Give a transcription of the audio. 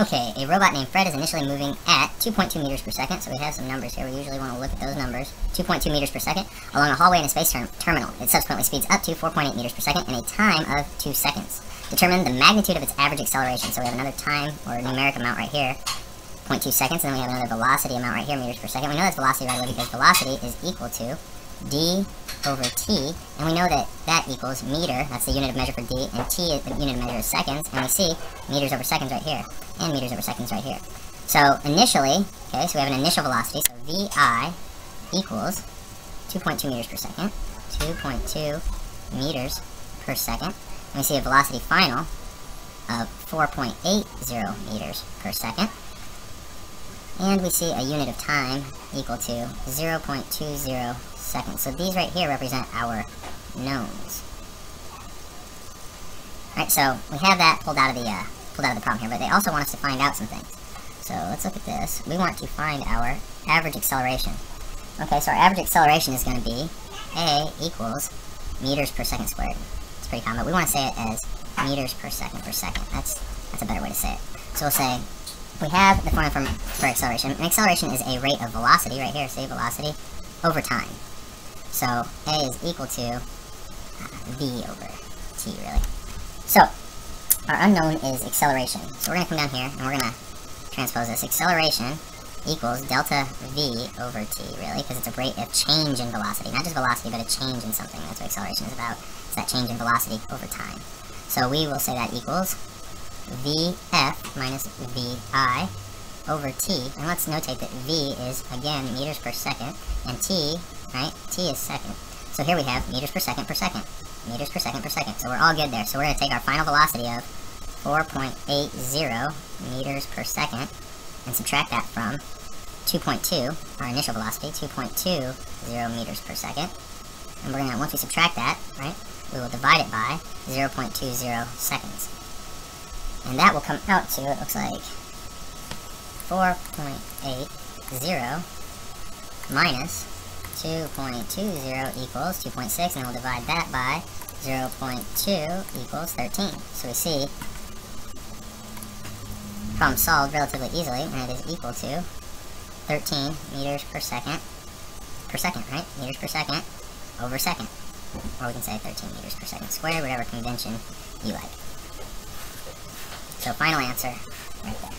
Okay, a robot named Fred is initially moving at 2.2 meters per second, so we have some numbers here. We usually want to look at those numbers. 2.2 meters per second along a hallway in a space term terminal. It subsequently speeds up to 4.8 meters per second in a time of 2 seconds. Determine the magnitude of its average acceleration. So we have another time, or numeric amount right here, 0.2 seconds, and then we have another velocity amount right here, meters per second. We know that's velocity right away because velocity is equal to d over t, and we know that that equals meter, that's the unit of measure for d, and t is the unit of measure is seconds, and we see meters over seconds right here, and meters over seconds right here. So initially, okay, so we have an initial velocity, so vi equals 2.2 meters per second, 2.2 meters per second, and we see a velocity final of 4.80 meters per second, and we see a unit of time equal to 0.20 seconds. So these right here represent our knowns. Alright, so we have that pulled out of the uh, pulled out of the problem here, but they also want us to find out some things. So let's look at this. We want to find our average acceleration. Okay, so our average acceleration is going to be a equals meters per second squared. It's pretty common, but we want to say it as meters per second per second. That's that's a better way to say it. So we'll say we have the formula for, for acceleration. And acceleration is a rate of velocity, right here, say velocity, over time. So A is equal to uh, V over T, really. So, our unknown is acceleration. So we're going to come down here, and we're going to transpose this. Acceleration equals delta V over T, really, because it's a rate of change in velocity. Not just velocity, but a change in something. That's what acceleration is about. It's that change in velocity over time. So we will say that equals Vf minus Vi over T. And let's notate that V is, again, meters per second, and T right? T is second. So here we have meters per second per second. Meters per second per second. So we're all good there. So we're going to take our final velocity of 4.80 meters per second and subtract that from 2.2, our initial velocity, 2.20 meters per second. And we're going to, once we subtract that, right, we will divide it by 0.20 seconds. And that will come out to, it looks like, 4.80 minus 2.20 equals 2.6, and we'll divide that by 0.2 equals 13. So we see problem solved relatively easily, and it is equal to 13 meters per second, per second, right? Meters per second over second. Or we can say 13 meters per second squared, whatever convention you like. So final answer, right there.